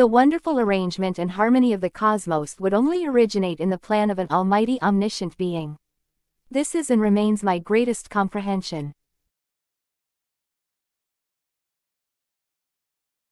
The wonderful arrangement and harmony of the cosmos would only originate in the plan of an almighty omniscient being. This is and remains my greatest comprehension.